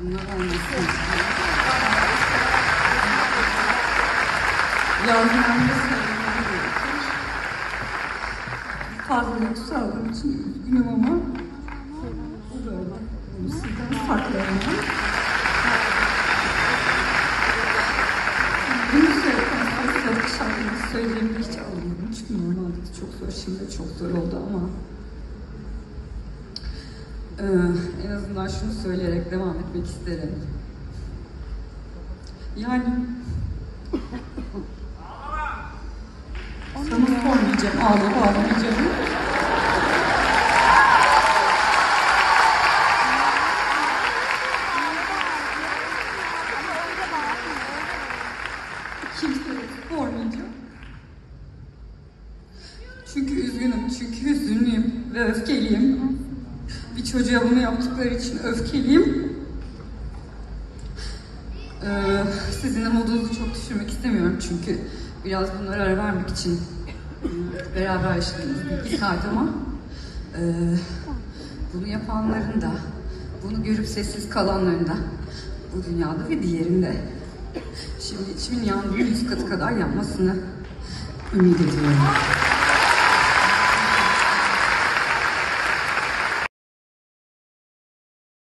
Bunlar olmasın. Gerekir. Fazla yükseldiğim için üzgünüm bu böyle. Bunu sizden saklayamam. Bunu söyleyeceğimi hiç alamadım. Çünkü normalde de çok zor, şimdi çok zor oldu ama ee, en azından şunu söyleyerek devam etmek isterim. Yani sana sormayacağım, ağlayıp ağlamayacağım. Kimseye sormayacağım. Çünkü üzgünüm, çünkü hüzünlüyüm ve öfkeliyim. Çocuğa bunu yaptıkları için öfkeliyim. Ee, sizin de modunuzu çok düşürmek istemiyorum çünkü biraz bunlara ara vermek için e, beraber yaşadığımız bir iki saat ama e, bunu yapanların da, bunu görüp sessiz kalanların da bu dünyada ve diğerinde şimdi içimin yandığı yüz katı kadar yanmasını ümit ediyorum.